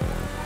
Bye.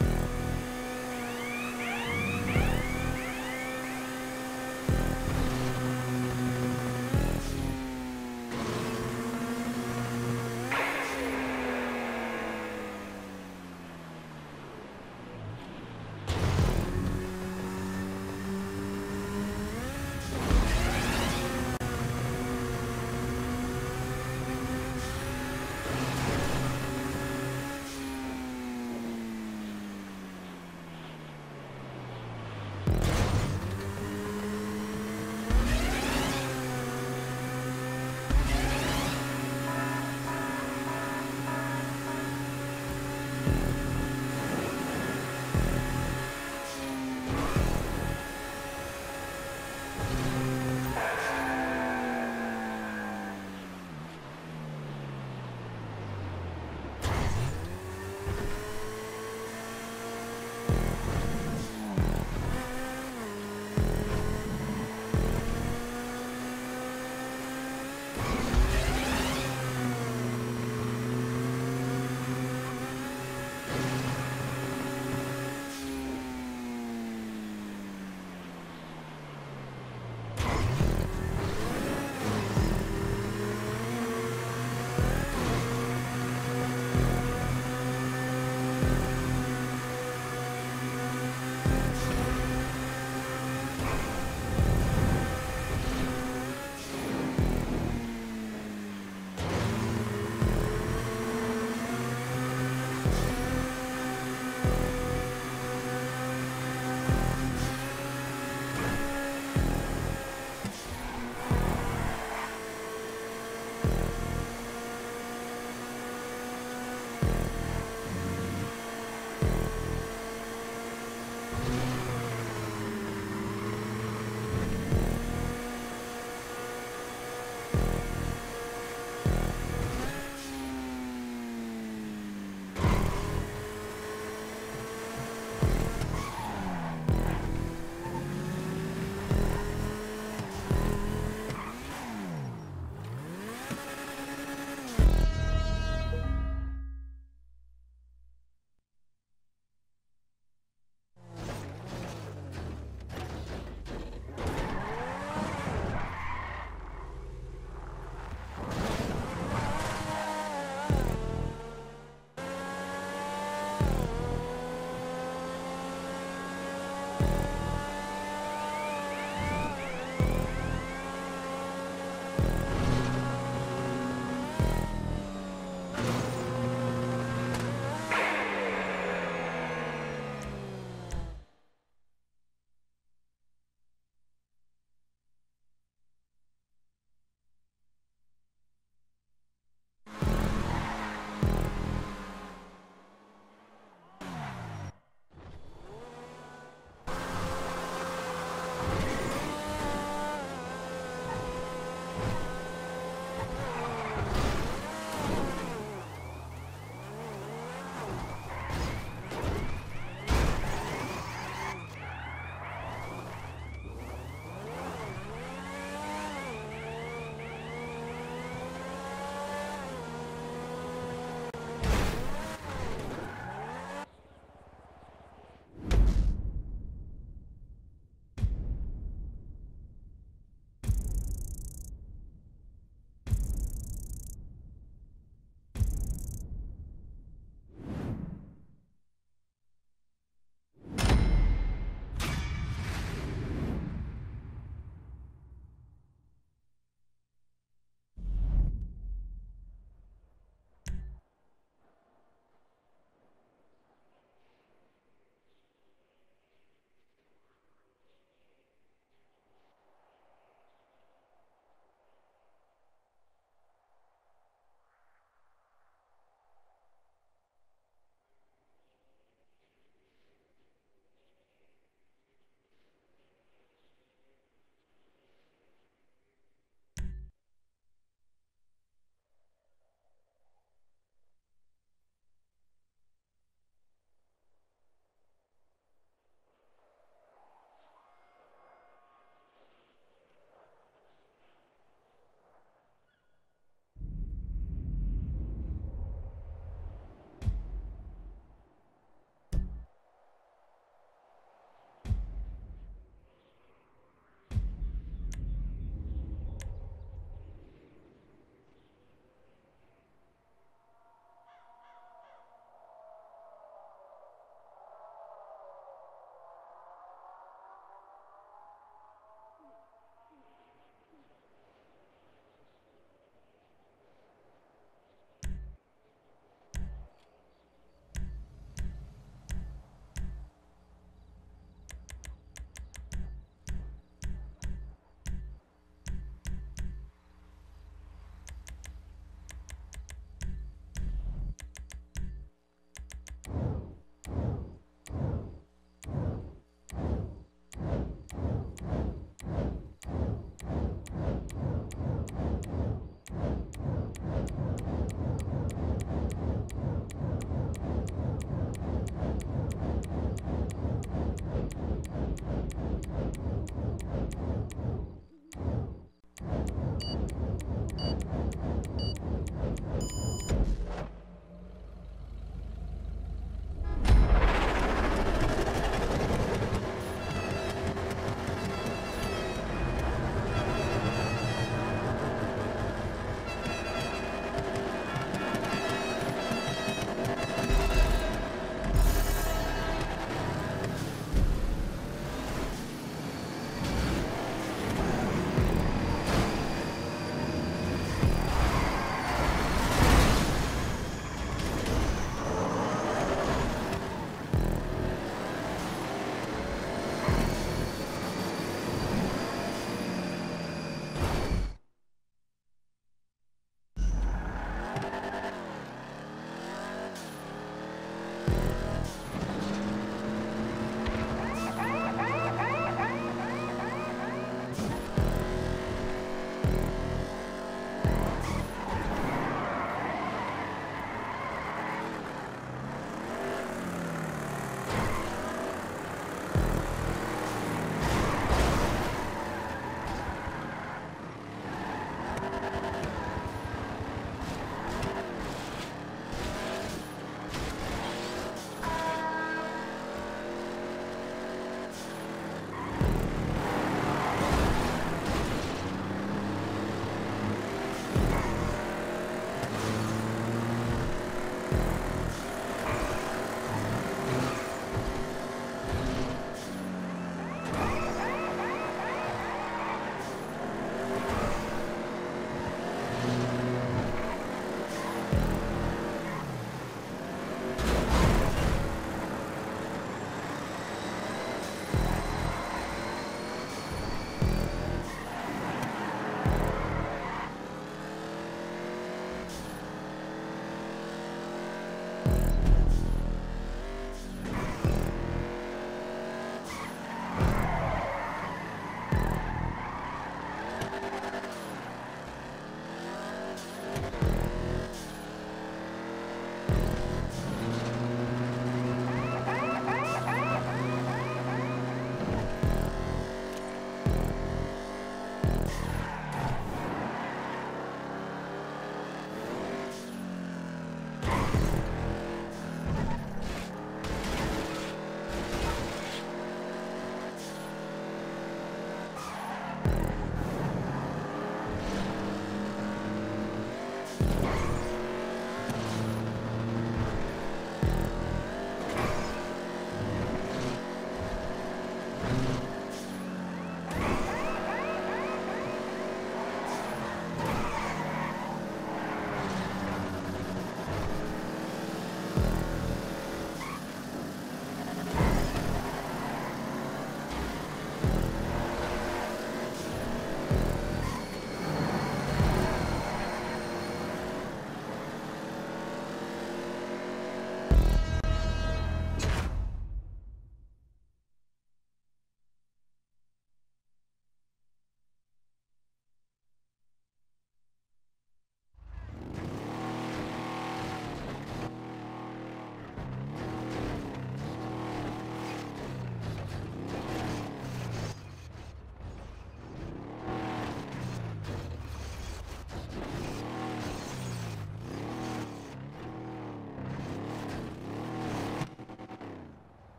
Yeah. Bye.